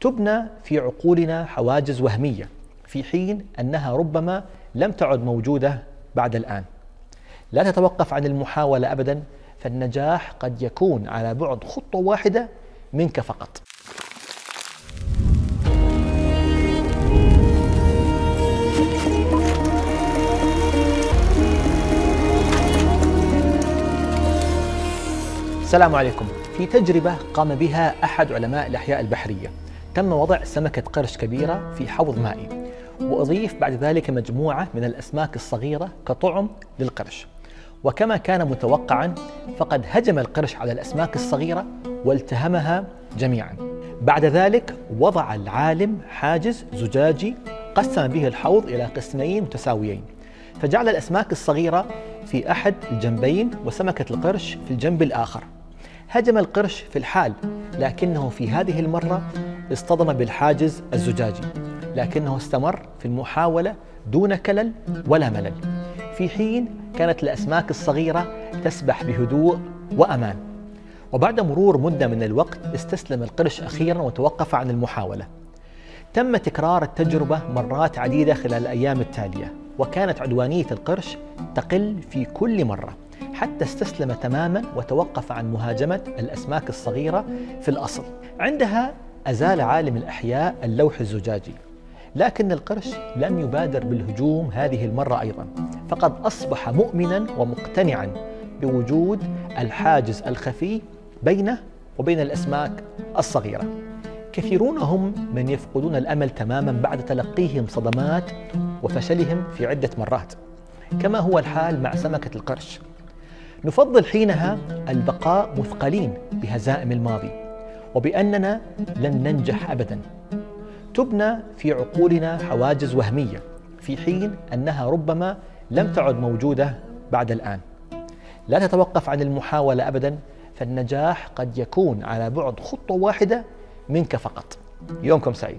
تبنى في عقولنا حواجز وهمية في حين أنها ربما لم تعد موجودة بعد الآن. لا تتوقف عن المحاولة ابدا فالنجاح قد يكون على بعد خطوة واحدة منك فقط. السلام عليكم. في تجربة قام بها أحد علماء الأحياء البحرية تم وضع سمكة قرش كبيرة في حوض مائي وأضيف بعد ذلك مجموعة من الأسماك الصغيرة كطعم للقرش. وكما كان متوقعا فقد هجم القرش على الأسماك الصغيرة والتهمها جميعا. بعد ذلك وضع العالم حاجز زجاجي قسم به الحوض إلى قسمين متساويين. فجعل الأسماك الصغيرة في أحد الجنبين وسمكة القرش في الجنب الآخر. هجم القرش في الحال لكنه في هذه المرة اصطدم بالحاجز الزجاجي لكنه استمر في المحاولة دون كلل ولا ملل. في حين كانت الأسماك الصغيرة تسبح بهدوء وأمان. وبعد مرور مدة من الوقت استسلم القرش أخيرا وتوقف عن المحاولة. تم تكرار التجربة مرات عديدة خلال الأيام التالية وكانت عدوانية القرش تقل في كل مرة حتى استسلم تماما وتوقف عن مهاجمة الأسماك الصغيرة في الأصل. عندها أزال عالم الأحياء اللوح الزجاجي. لكن القرش لم يبادر بالهجوم هذه المرة أيضا. فقد أصبح مؤمنا ومقتنعا بوجود الحاجز الخفي بينه وبين الأسماك الصغيرة. كثيرون هم من يفقدون الأمل تماما بعد تلقيهم صدمات وفشلهم في عدة مرات. كما هو الحال مع سمكة القرش. نفضل حينها البقاء مثقلين بهزائم الماضي. وبأننا لن ننجح ابدا. تبنى في عقولنا حواجز وهمية في حين أنها ربما لم تعد موجودة بعد الآن. لا تتوقف عن المحاولة ابدا فالنجاح قد يكون على بعد خطوة واحدة منك فقط. يومكم سعيد.